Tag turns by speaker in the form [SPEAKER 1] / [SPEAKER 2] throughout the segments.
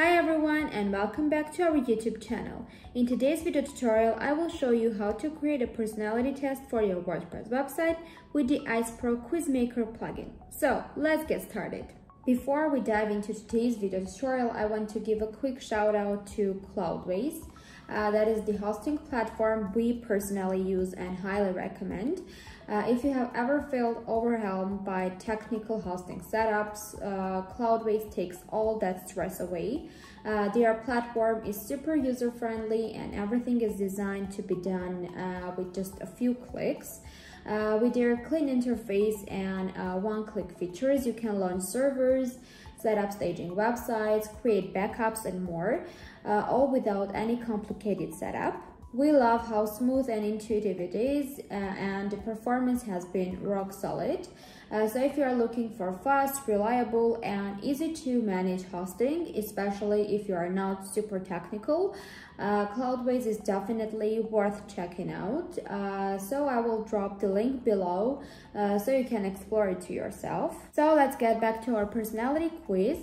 [SPEAKER 1] Hi everyone and welcome back to our YouTube channel. In today's video tutorial, I will show you how to create a personality test for your WordPress website with the Ays Pro Quizmaker plugin. So let's get started. Before we dive into today's video tutorial, I want to give a quick shout out to Cloudways. Uh, that is the hosting platform we personally use and highly recommend. Uh, if you have ever felt overwhelmed by technical hosting setups, uh, Cloudways takes all that stress away. Uh, their platform is super user-friendly and everything is designed to be done uh, with just a few clicks. Uh, with their clean interface and one-click features, you can launch servers, set up staging websites, create backups, and more, uh, all without any complicated setup. We love how smooth and intuitive it is uh, and the performance has been rock solid. Uh, so if you are looking for fast, reliable and easy to manage hosting, especially if you are not super technical, uh, Cloudways is definitely worth checking out. Uh, so I will drop the link below uh, so you can explore it to yourself. So let's get back to our personality quiz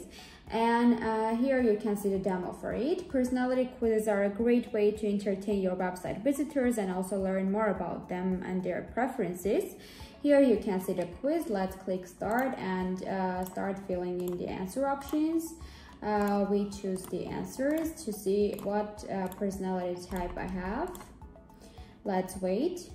[SPEAKER 1] and uh, here you can see the demo for it. Personality quizzes are a great way to entertain your website visitors and also learn more about them and their preferences. Here you can see the quiz. Let's click start and uh, start filling in the answer options. Uh, we choose the answers to see what uh, personality type I have. Let's wait.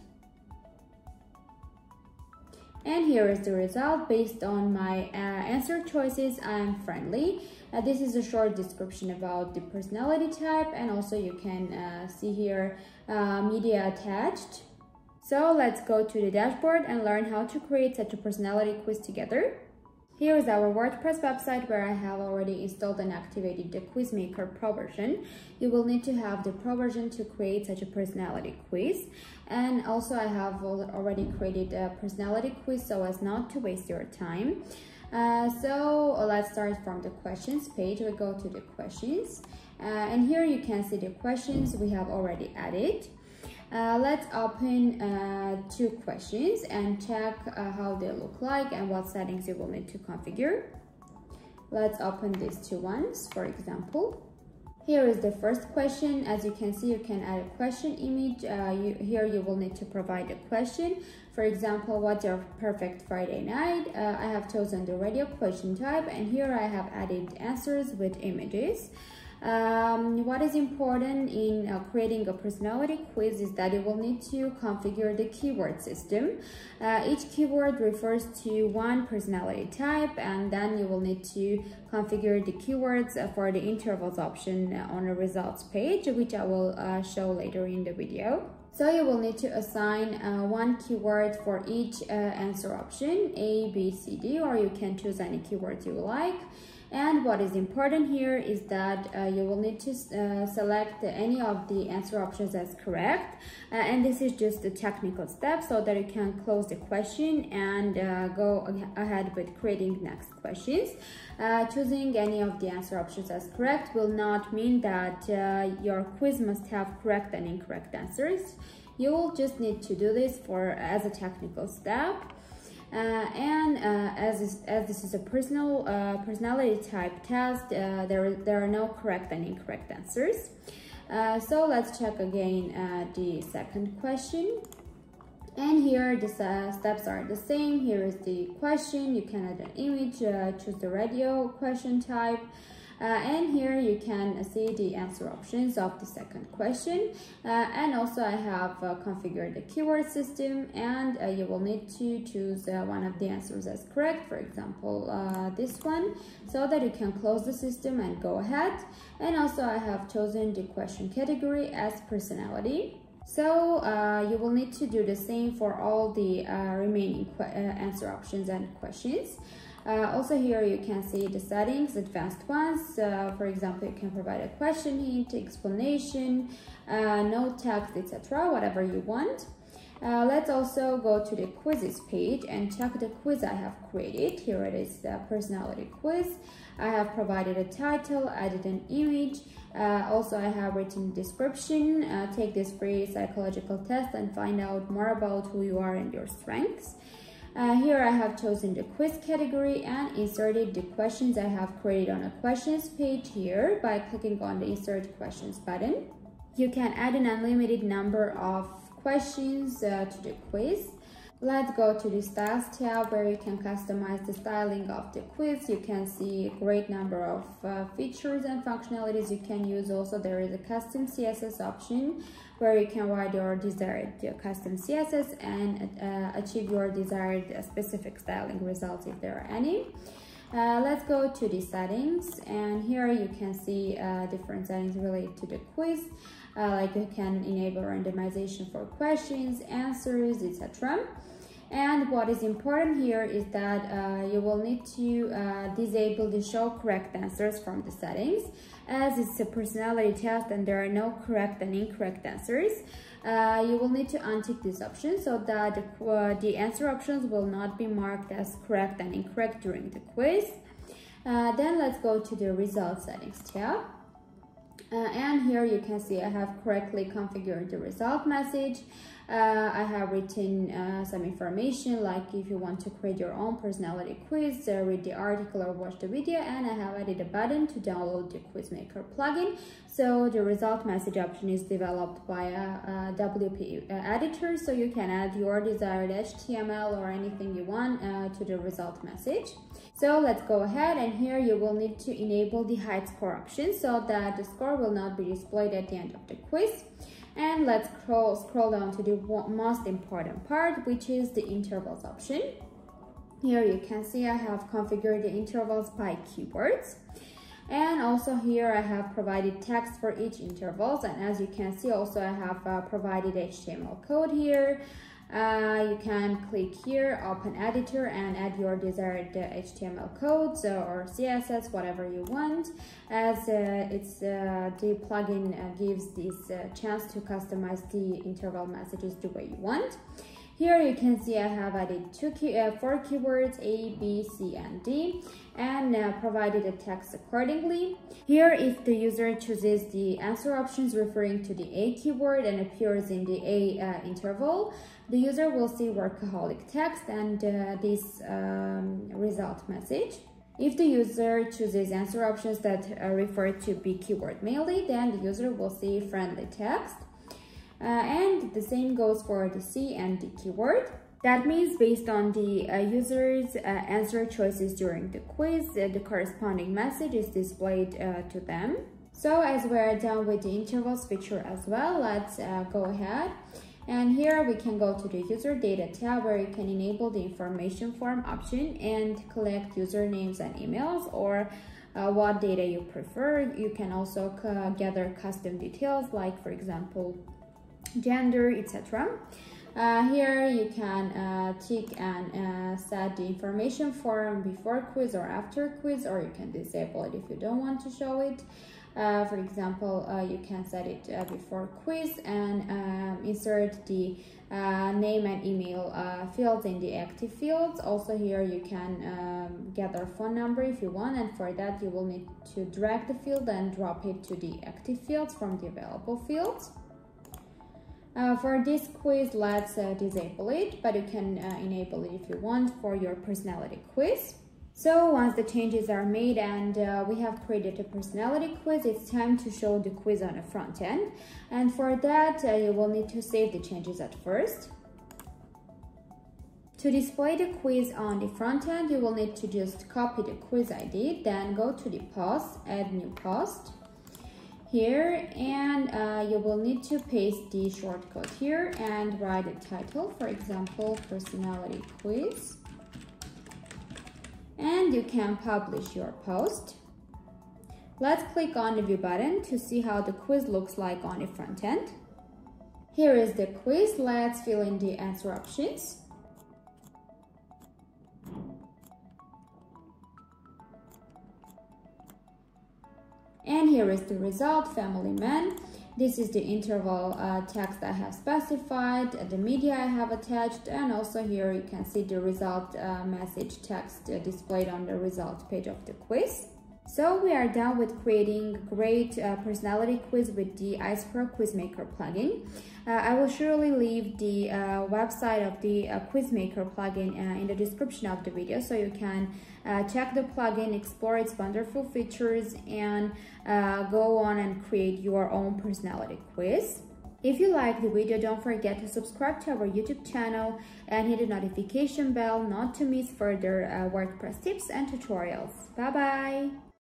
[SPEAKER 1] And here is the result based on my uh, answer choices. I'm friendly. Uh, this is a short description about the personality type and also you can uh, see here uh, media attached. So let's go to the dashboard and learn how to create such a personality quiz together. Here is our WordPress website where I have already installed and activated the Quizmaker Pro version. You will need to have the Pro version to create such a personality quiz. And also I have already created a personality quiz so as not to waste your time. Uh, so let's start from the questions page. We go to the questions. Uh, and here you can see the questions we have already added. Uh, let's open uh, two questions and check uh, how they look like and what settings you will need to configure. Let's open these two ones, for example. Here is the first question. As you can see, you can add a question image. Uh, you, here you will need to provide a question. For example, what's your perfect Friday night? Uh, I have chosen the radio question type and here I have added answers with images. Um, what is important in uh, creating a personality quiz is that you will need to configure the keyword system. Uh, each keyword refers to one personality type and then you will need to configure the keywords for the intervals option on the results page, which I will uh, show later in the video. So you will need to assign uh, one keyword for each uh, answer option, A, B, C, D, or you can choose any keyword you like. And what is important here is that uh, you will need to uh, select any of the answer options as correct. Uh, and this is just a technical step so that you can close the question and uh, go ahead with creating next questions. Choosing any of the answer options as correct will not mean that your quiz must have correct and incorrect answers. You will just need to do this for as a technical step. Uh, and uh, as, as this is a personal uh, personality type test, there, there are no correct and incorrect answers. so let's check again the second question. And here the steps are the same. Here is the question. You can add an image, uh, choose the radio question type, and here you can see the answer options of the second question. Uh, and also I have uh, configured the keyword system and uh, you will need to choose uh, one of the answers as correct, for example, uh, this one, so that you can close the system and go ahead. And also I have chosen the question category as personality. So uh, you will need to do the same for all the uh, remaining uh, answer options and questions. Uh, also here you can see the settings, advanced ones. Uh, for example, you can provide a question hint, explanation, uh, no text, etc. Whatever you want. Uh, let's also go to the quizzes page and check the quiz I have created. Here it is, the personality quiz. I have provided a title, added an image. Uh, also, I have written description. Uh, take this free psychological test and find out more about who you are and your strengths. Uh, here I have chosen the quiz category and inserted the questions I have created on a questions page here by clicking on the insert questions button. You can add an unlimited number of questions uh, to the quiz. Let's go to the styles tab where you can customize the styling of the quiz. You can see a great number of uh, features and functionalities you can use. Also, there is a custom CSS option where you can write your desired custom CSS and uh, achieve your desired uh, specific styling results if there are any. Uh, let's go to the settings and here you can see uh, different settings related to the quiz uh, like you can enable randomization for questions answers etc and what is important here is that uh, you will need to uh, disable the show correct answers from the settings as it's a personality test and there are no correct and incorrect answers. Uh, you will need to untick this option so that the, uh, the, answer options will not be marked as correct and incorrect during the quiz. Uh, then let's go to the result settings tab. Uh, and here you can see I have correctly configured the result message uh, I have written uh, some information like if you want to create your own personality quiz, uh, read the article or watch the video and I have added a button to download the Quizmaker plugin. So the result message option is developed by a, a WP editor so you can add your desired HTML or anything you want uh, to the result message. So let's go ahead and here you will need to enable the hide score option so that the score will not be displayed at the end of the quiz. And let's scroll, scroll down to the most important part, which is the intervals option. Here you can see I have configured the intervals by keywords. And also here I have provided text for each intervals. And as you can see, also I have uh, provided HTML code here. Uh, you can click here, open editor and add your desired HTML codes uh, or CSS, whatever you want, as uh, it's uh, the plugin gives this chance to customize the interval messages the way you want. Here you can see I have added two key, uh, four keywords A, B, C, and D and uh, provided a text accordingly. Here, if the user chooses the answer options referring to the A keyword and appears in the A uh, interval, the user will see workaholic text and uh, this um, result message. If the user chooses answer options that uh, refer to B keyword mainly, then the user will see friendly text. Uh, and the same goes for the C and D keyword. That means based on the uh, user's uh, answer choices during the quiz, uh, the corresponding message is displayed uh, to them. So as we're done with the intervals feature as well, let's uh, go ahead. And here we can go to the user data tab where you can enable the information form option and collect usernames and emails or uh, what data you prefer. You can also gather custom details like for example gender, etc. Uh, here you can uh, tick and uh, set the information form before quiz or after quiz or you can disable it if you don't want to show it. Uh, for example, uh, you can set it uh, before quiz and um, insert the name and email fields in the active fields. Also here you can um, gather phone number if you want and for that you will need to drag the field and drop it to the active fields from the available fields. Uh, for this quiz, let's uh, disable it, but you can uh, enable it if you want for your personality quiz. So once the changes are made and uh, we have created a personality quiz, it's time to show the quiz on the front end. And for that, uh, you will need to save the changes at first. To display the quiz on the front end, you will need to just copy the quiz ID, then go to the post, add new post, here and uh, you will need to paste the shortcode here and write a title for example personality quiz. And you can publish your post. Let's click on the view button to see how the quiz looks like on the front end. Here is the quiz. Let's fill in the answer options And here is the result, family man. This is the interval uh, text I have specified, the media I have attached, and also here you can see the result uh, message text uh, displayed on the result page of the quiz. So we are done with creating great uh, personality quiz with the Ays Pro Quizmaker plugin. Uh, I will surely leave the uh, website of the uh, Quizmaker plugin uh, in the description of the video so you can uh, check the plugin, explore its wonderful features and go on and create your own personality quiz. If you like the video, don't forget to subscribe to our YouTube channel and hit the notification bell not to miss further WordPress tips and tutorials. Bye bye!